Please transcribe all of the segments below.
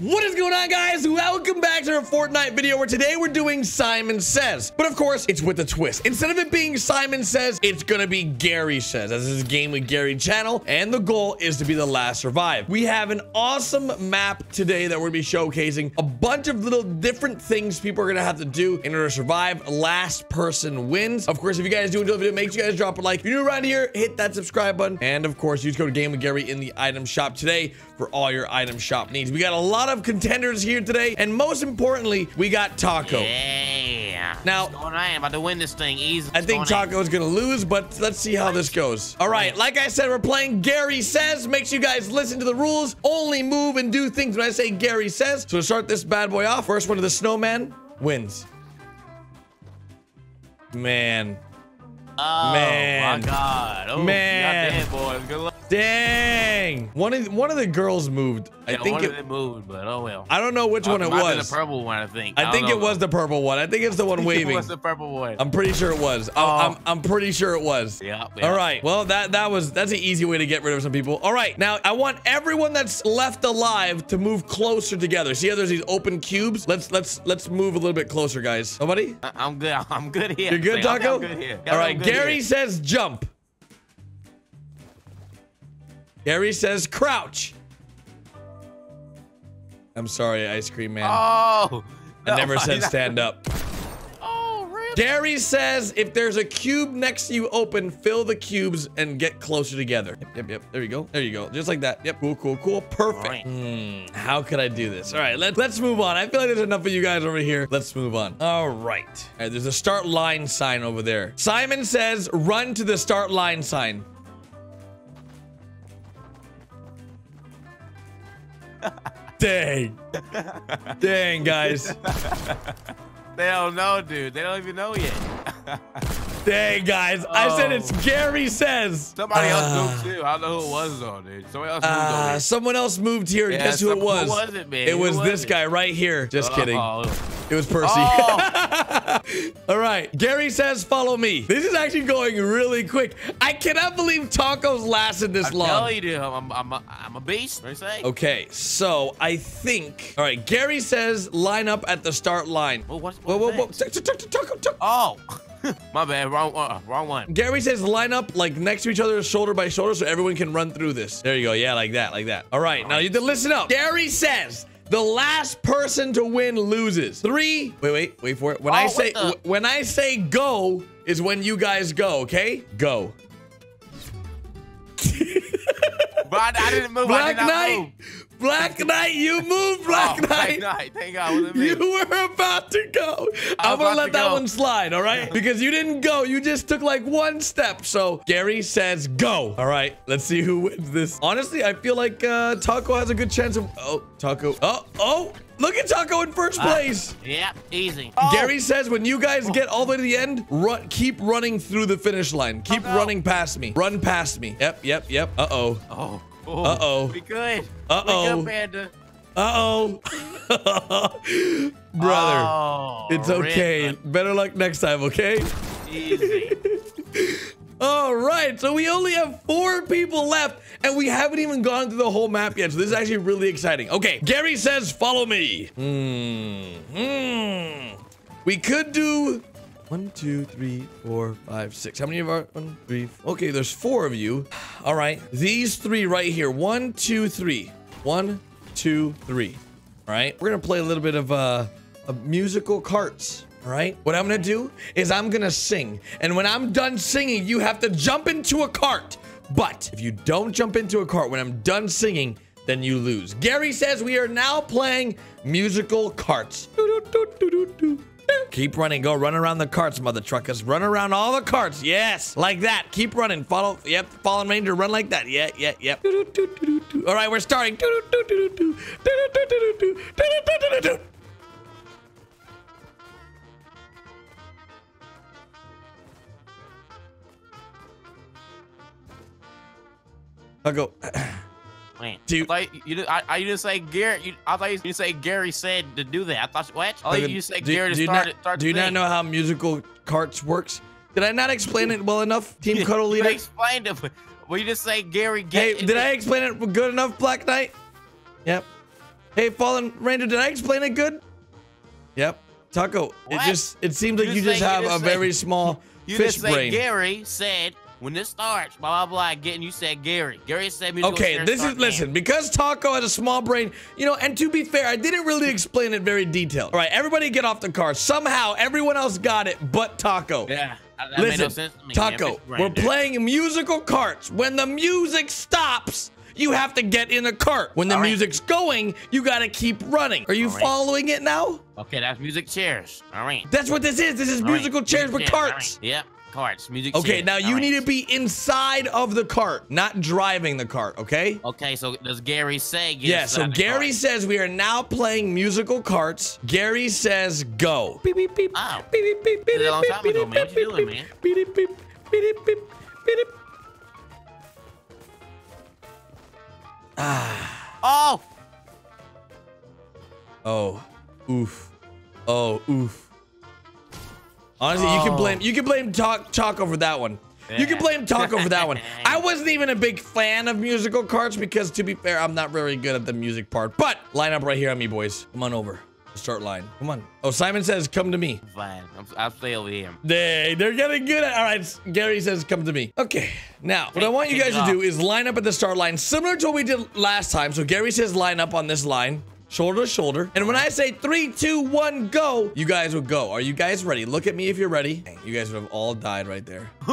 What is going on guys? Welcome back to our Fortnite video where today we're doing Simon Says. But of course, it's with a twist. Instead of it being Simon Says, it's gonna be Gary Says. As this is game with Gary channel and the goal is to be the last survive. We have an awesome map today that we're gonna be showcasing. A bunch of little different things people are gonna have to do in order to survive. Last person wins. Of course, if you guys do enjoy the video, make sure you guys drop a like. If you're new around here, hit that subscribe button. And of course, use code Game with Gary in the item shop today for all your item shop needs. We got a lot of contenders here today, and most importantly, we got Taco. Yeah. Now- going on? I'm about to win this thing easy. I think Taco is gonna lose, but let's see how this goes. All right, like I said, we're playing Gary Says. Make sure you guys listen to the rules. Only move and do things when I say Gary Says. So to start this bad boy off, first one of the snowman wins. Man. Oh Man. my God. Oh, Man. Boys. Good luck. Dang. One of one of the girls moved. I Yeah, think one it, of them moved, but oh well. I don't know which uh, one it Might have been was. the purple one, I think. I don't think it was the purple one. I think it's the one waving. it was the purple one. I'm pretty sure it was. I'm- Oh. I'm, I'm pretty sure it was. Yeah, All yeah. right. Well, that that was that's an easy way to get rid of some people. All right. Now I want everyone that's left alive to move closer together. See how there's these open cubes? Let's let's let's move a little bit closer, guys. Nobody? I- I'm good. I'm good here. You're good, Taco? I'm good here. All good Gary here. says jump. Gary says crouch. I'm sorry, ice cream man. Oh. I never no, said stand up. Oh, really? Gary says if there's a cube next to you open, fill the cubes and get closer together. Yep, yep, yep. There you go. There you go. Just like that. Yep. Cool, cool, cool. Perfect. Alright. Hmm. How could I do this? All right, let's let's move on. I feel like there's enough of you guys over here. Let's move on. All right. All right, there's a start line sign over there. Simon says run to the start line sign. Dang. Dang, guys. They don't know, dude. They don't even know yet. Dang, guys. I said Oh. it's Gary says. Somebody else moved too. I don't know who it was though, dude. Somebody else moved Uh, over. someone else moved here. Yeah, Guess who it who was? was it, man? It was was this it? guy right here. Just kidding. Oh. It was Percy. Oh. All right. Gary says, follow me. This is actually going really quick. I cannot believe tacos lasted this I long. tell you, dude, I'm, I'm, a, I'm a beast. What do you say? Okay, so I think. All right, Gary says line up at the start line. Well, what's, Whoa, whoa, whoa. Oh, my bad. Wrong, uh, wrong one. Gary says line up like next to each other, shoulder by shoulder, so everyone can run through this. There you go. Yeah, like that, like that. All right, now you listen up. Gary says the last person to win loses. Three. Wait, wait, wait for it. When I Oh, say uh. the- when I say go is when you guys go. Okay, go. But I, I didn't move. I Black did not Knight. move. Black Knight, you move, Black oh, Knight. Black Knight. Thank God. You were about to go. I'm gonna let that go. one slide, all right? Because you didn't go. You just took like one step. So Gary says go. All right, let's see who wins this. Honestly, I feel like uh, Taco has a good chance of. Oh, Taco. Oh, oh. Look at Taco in first place. Yeah, easy. Gary says when you guys get all the way to the end, run, keep running through the finish line. Keep no. running past me. Run past me. Yep, yep, yep. Uh-oh. Oh. Oh. Uh-oh. We good. Uh-oh. We good, Panda. Uh-oh. Brother. Oh, It's okay. Better luck next time, okay? Easy. All right, so we only have four people left, and we haven't even gone through the whole map yet, so this is actually really exciting. Okay, Gary says, follow me. Hmm. Hmm. We could do one, two, three, four, five, six. How many of our one, three? Okay, there's four of you. All right, these three right here. One, two, three. One, two, three. All right, we're gonna play a little bit of uh, of musical carts. All right, what I'm gonna do is I'm gonna sing, and when I'm done singing, you have to jump into a cart. But if you don't jump into a cart when I'm done singing, then you lose. Gary says we are now playing musical carts. Doo-doo-doo-doo-doo-doo. Keep running. Go run around the carts, mother truckers. Run around all the carts. Yes, like that. Keep running. Follow. Yep. Fallen Ranger. Run like that. Yeah. Yeah. Yep. Doo-doo-doo-doo-doo. All right, we're starting. I'll go. Man, Dude. I thought you, you, I, I, you didn't say Gary. You, I thought you say Gary said to do that. I thought what? Oh, you, you said do, Gary to do you start not. Start Do you not know how musical carts works? Did I not explain it well enough, Team You- Cuddle you Leader? explained it. Well, you just say Gary. Hey, did I explain it good enough, Black Knight? Yep. Hey, Fallen Ranger, did I explain it good? Yep. Taco, it just it seems like You you just just say- have you a just say- very small You fish just say brain. Gary said when this starts, blah blah blah. getting you said Gary. Gary said musical Okay, this is listen now. because Taco has a small brain, you know. And to be fair, I didn't really explain it very detailed. All right, everybody get off the car. Somehow, everyone else got it, but Taco. Yeah, that, Listen, no sense to me. man. Taco, we're playing musical carts. When the music stops, you have to get in a cart. When the All right. music's going, you gotta keep running. Are you All right. following it now? Okay, that's music chairs. All right. That's what this is. This is All right, musical chairs with chairs, carts. right. Yep, carts, music Okay, chairs. now All you right. need to be inside of the cart, not driving the cart, okay? Okay, so does Gary say? Get Yeah, so the Gary cart? says we are now playing musical carts. Gary says go. Beep, beep, beep. Oh. Beep, beep, beep, Did it a beep, long beep, time ago, beep, man. What you beep, doing, beep, man? beep, beep, beep, beep, beep, beep, beep. Ah. Oh, Oh, oof. Oh, oof. Honestly, you can Oh. blame you can blame Talk Taco for that one. You can blame Taco for that one. I wasn't even a big fan of musical carts because, to be fair, I'm not very good at the music part. But line up right here on me, boys. Come on over. Start line. Come on. Oh, Simon says, "Come to me." fine. I'm, I'll stay over here. They they're getting good at. All right, Gary says, "Come to me." Okay. Now, what I want you guys to do is line up at the start line, similar to what we did last time. So Gary says, "Line up on this line." Shoulder to shoulder. And when I say three, two, one, go, you guys will go. Are you guys ready? Look at me if you're ready. You guys would have all died right there.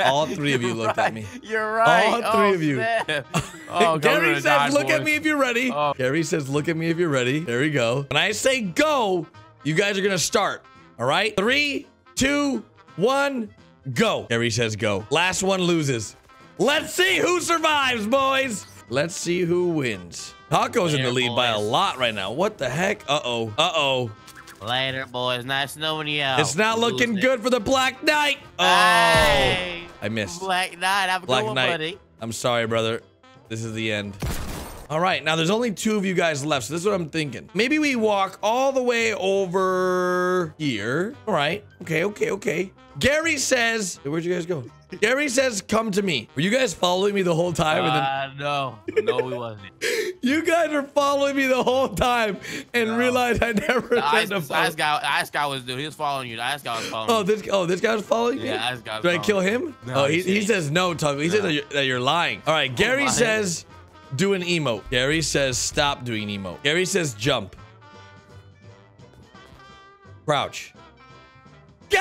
All three of you You're looked at me. You're right. All three Oh, of you. Oh, Gary says, died, look at me if you're ready. Oh. Gary says, look at me if you're ready. There we go. When I say go, you guys are going to start. All right? Three, two, one, go. Gary says go. Last one loses. Let's see who survives, boys. Let's see who wins. Taco's in the lead by a lot right now. What the heck? Uh-oh. Uh-oh. Later, boys. Nice knowing you. out. It's not looking Losing. good for the Black Knight. Oh. Hey, I missed. Black Knight. Have a Black good one, Knight. buddy. I'm sorry, brother. This is the end. All right, now there's only two of you guys left, so this is what I'm thinking. Maybe we walk all the way over here. All right, okay, okay, okay. Gary says, where'd you guys go? Gary says, come to me. Were you guys following me the whole time? and Uh, no. No, we wasn't. you guys are following me the whole time and No. realized I never ice, said to follow. ice guy, ice guy was dude. He was following you. The ice guy was following Oh, this oh this guy was following me. Yeah, ice guy Did I kill him? No, oh, he he, says no, Tug. He says that you're, that you're lying. All right, Gary says do an emote. Gary says stop doing emote. Gary says jump. Crouch.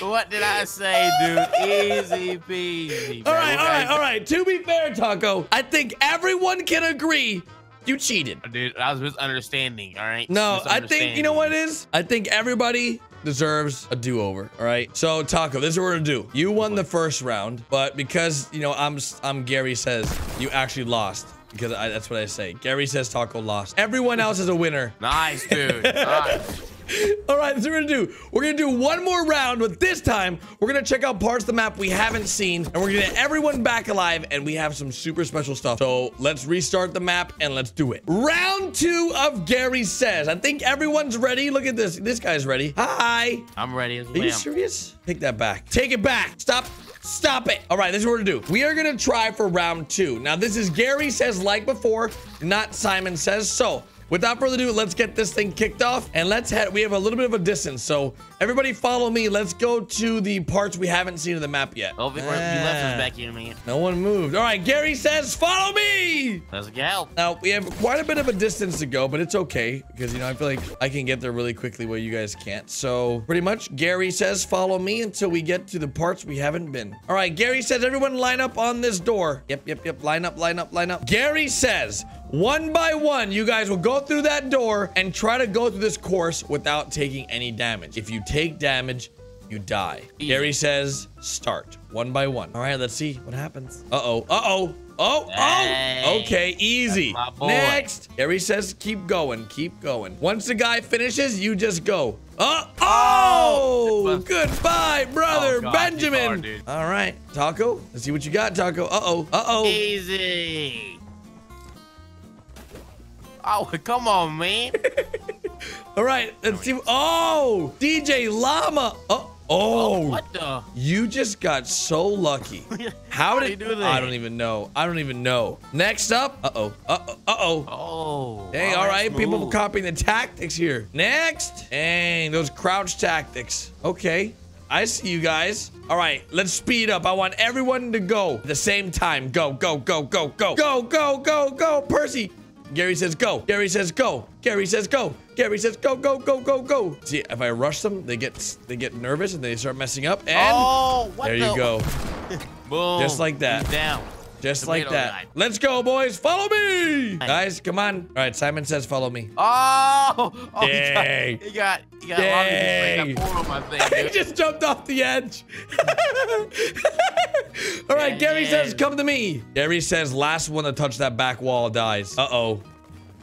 what did I say, dude? Easy peasy. All bro. right, all right, all right. To be fair, Taco, I think everyone can agree you cheated. Dude, I was misunderstanding, all right? No, I think you know what it is. I think everybody deserves a do-over. All right. So Taco, this is what we're gonna do. You won the first round, but because you know I'm I'm Gary says you actually lost because I, that's what I say. Gary says Taco lost. Everyone else is a winner. Nice, dude. nice. All right, that's what we're gonna do. We're gonna do one more round, but this time we're gonna check out parts of the map we haven't seen, and we're gonna get everyone back alive, and we have some super special stuff. So let's restart the map and let's do it. Round two of Gary Says. I think everyone's ready. Look at this. This guy's ready. Hi. I'm ready as well. Are you serious? Take that back. Take it back. Stop. Stop it. All right, this is what we're gonna do. We are gonna try for round two. Now, this is Gary says like before, not Simon says. So, without further ado, let's get this thing kicked off and let's head. We have a little bit of a distance, so everybody follow me. Let's go to the parts we haven't seen of the map yet. Oh, Vic, you left us Ah, back here, man. No one moved. All right, Gary says follow me. Let's go. Now, we have quite a bit of a distance to go, but it's okay because, you know, I feel like I can get there really quickly where you guys can't. So, pretty much, Gary says, follow me until we get to the parts we haven't been. All right, Gary says, everyone line up on this door. Yep, yep, yep. Line up, line up, line up. Gary says, one by one, you guys will go through that door and try to go through this course without taking any damage. If you take damage, you die. Gary says, start one by one. All right, let's see what happens. Uh-oh, uh-oh. Oh, oh, Hey, okay, easy. that's my boy. Next, Gary says, keep going, keep going. Once the guy finishes, you just go. Uh, oh, Oh! goodbye, brother Oh, God, Benjamin. are. All right, Taco, let's see what you got, Taco. Uh-oh, uh-oh. Easy. Oh, come on, man. All right, let's see. Oh, DJ Llama. Uh, oh, Oh, What the? you just got so lucky. How did he do that? I don't even know. I don't even know. Next up. Uh-oh. Uh-oh. Uh-oh. Oh. Dang, oh, all right. People copying the tactics here. Next. Dang, those crouch tactics. Okay. I see you guys. All right, let's speed up. I want everyone to go at the same time. Go, go, go, go, go. Go, go, go, go. Percy. Gary says go. Gary says go. Gary says go. Gary says go, go, go, go, go. See, if I rush them, they get they get nervous and they start messing up. And Oh, what there the? you go. Boom. Just like that. He's down. Just like that. Let's go, boys. Follow me. Guys, come on. All right, Simon says follow me. Oh, oh Dang. he got, he got, he got a lot of Dang. On my thing, he just jumped off the edge. All right, Gary says, come to me. Gary says, last one to touch that back wall dies. Uh-oh.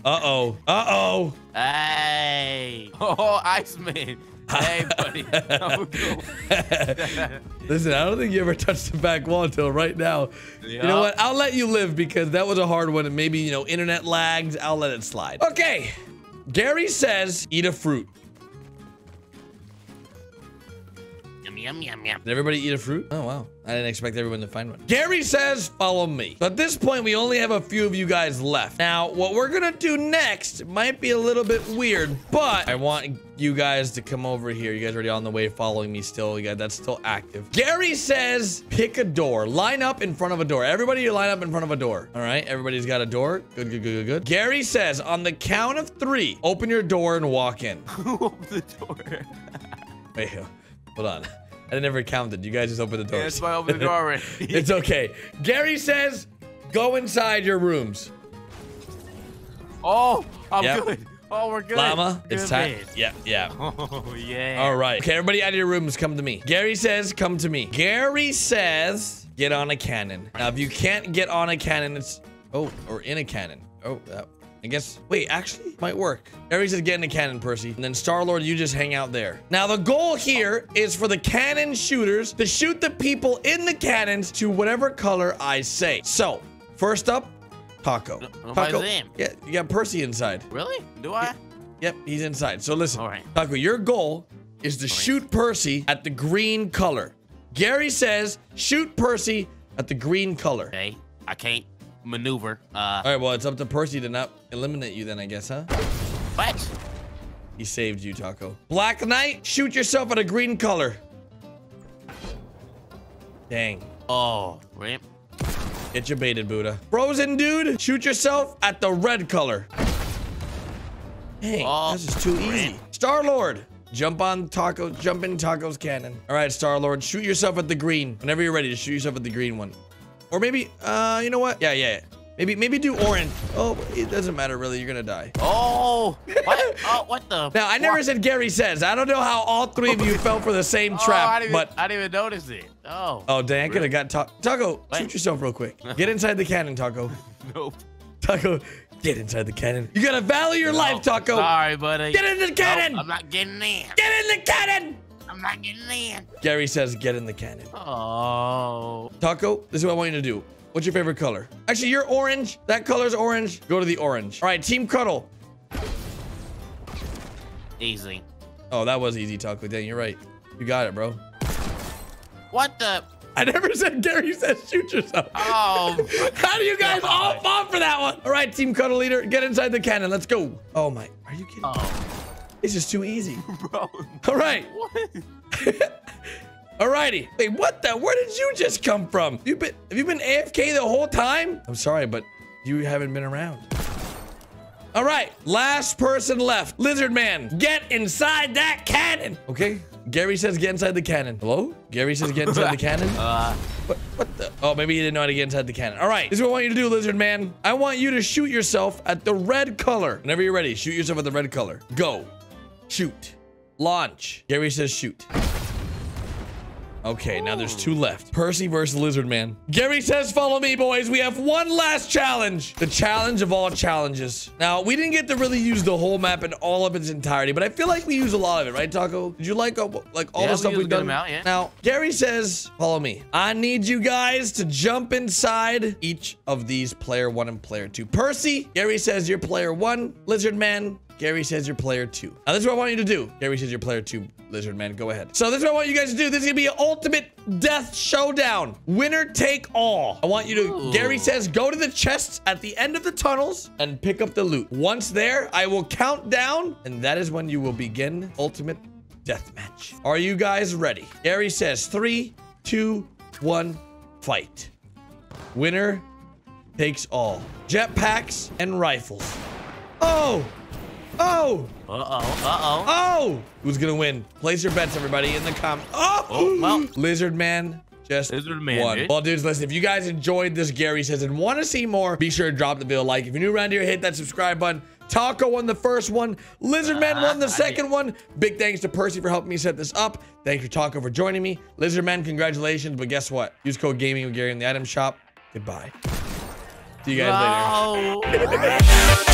Uh-oh. Uh-oh. Hey. Oh, Iceman. Hey, buddy. How we doing? Listen, I don't think you ever touched the back wall until right now. You know what? I'll let you live because that was a hard one and maybe, you know, internet lags. I'll let it slide. Okay. Gary says, eat a fruit. Yum, yum, yum, yum. Did everybody eat a fruit? Oh, wow. I didn't expect everyone to find one. Gary says, follow me. So at this point, we only have a few of you guys left. Now, what we're gonna do next might be a little bit weird, but I want you guys to come over here. You guys already on the way following me still. You guys, that's still active. Gary says, pick a door. Line up in front of a door. Everybody, you line up in front of a door. All right, everybody's got a door. Good, good, good, good, good. Gary says, on the count of three, open your door and walk in. Who opened the door? Wait, hold on. I never counted. You guys just opened the door. Yeah, that's why I opened the door already. It's okay. Gary says, go inside your rooms. oh, I'm Yep. good. Oh, we're good. Llama, Good it's time. Yeah, yeah. Oh, yeah. All right. Okay, everybody out of your rooms, come to me. Gary says, come to me. Gary says, get on a cannon. Now, if you can't get on a cannon, it's... Oh, or in a cannon. Oh, that... I guess... Wait, actually, might work. Gary says, get in a cannon, Percy. And then Star-Lord, you just hang out there. Now, the goal here is for the cannon shooters to shoot the people in the cannons to whatever color I say. So, first up, Taco. nobody's Taco. in. Yeah, you got Percy inside. Really? Do I? Yep, he's inside. So listen, All right. Taco, your goal is to shoot Percy at the green color. Gary says shoot Percy at the green color. Okay. I can't maneuver. Uh, All right, well, it's up to Percy to not eliminate you then, I guess, huh? what? He saved you, Taco. Black Knight, shoot yourself at a green color. Dang. Oh, rip. Get your baited, Buddha. Frozen dude, shoot yourself at the red color. Dang, Oh, this is too easy. Star Lord, jump on Taco, jump in Taco's cannon. All right, Star Lord, shoot yourself at the green. Whenever you're ready to shoot yourself at the green one. Or maybe, uh, you know what? Yeah, yeah. yeah. Maybe, maybe do orange. Oh, it doesn't matter really. You're gonna die. Oh, what? Oh, what the? Now, I never said Gary says. I don't know how all three of you fell for the same Oh, I trap, didn't, but even, I didn't even notice it. Oh. oh, Dan I could have got Ta- Taco. What? Shoot yourself real quick. Get inside the cannon, Taco. Nope. Taco, get inside the cannon. You gotta value your life, Taco. Sorry, buddy. Get in the cannon. Nope, I'm not getting in. Get in the cannon. I'm not getting in. Gary says, get in the cannon. Oh. Taco, this is what I want you to do. What's your favorite color? Actually, you're orange. That color's orange. Go to the orange. All right, Team Cuddle. Easy. Oh, that was easy, Taco. Dang, you're right. You got it, bro. What the? I never said Gary says shoot yourself. Oh. How do you guys all fall for that one? All right, Team Cuddle Leader, get inside the cannon. Let's go. Oh my, are you kidding? oh, It's just too easy. bro. All right. What? Alrighty. Wait, what the? Where did you just come from? You've been have you been AFK the whole time? I'm sorry, but you haven't been around. All right, last person left. Lizard Man, get inside that cannon. Okay. Gary says get inside the cannon. Hello? Gary says get inside the cannon. Uh, What, what the? Oh, maybe you didn't know how to get inside the cannon. All right, this is what I want you to do, Lizard Man. I want you to shoot yourself at the red color. Whenever you're ready, shoot yourself at the red color. Go. Shoot. Launch. Gary says shoot. Okay, now there's two left. Percy versus Lizard Man. Gary says, follow me, boys. We have one last challenge. The challenge of all challenges. Now, we didn't get to really use the whole map in all of its entirety, but I feel like we used a lot of it, right, Taco? Did you like, uh, like all Yeah, the we stuff a we've done? amount, yeah. Now, Gary says, follow me. I need you guys to jump inside each of these player one and player two. Percy, Gary says you're player one. Lizard Man, Gary says you're player two. Now, this is what I want you to do. Gary says you're player two, Lizard Man. Go ahead. So this is what I want you guys to do. This is gonna be an ultimate death showdown. Winner take all. I want you to, Ooh. Gary says, go to the chests at the end of the tunnels and pick up the loot. Once there, I will count down, and that is when you will begin ultimate deathmatch. Are you guys ready? Gary says three, two, one, fight. Winner takes all. Jetpacks and rifles. Oh! Oh! Uh-oh, uh-oh. Oh! Who's gonna win? Place your bets, everybody, in the com. Oh! Oh, well. Lizard Man just Lizard Man, won. dude. Well, dudes, listen, if you guys enjoyed this Gary Says and want to see more, be sure to drop the video like. If you're new around here, hit that subscribe button. Taco won the first one. Lizard Man won the ah, second one. Big thanks to Percy for helping me set this up. Thanks for Taco for joining me. Lizard Man, congratulations. But guess what? Use code GAMING with Gary in the item shop. Goodbye. See you guys later. No.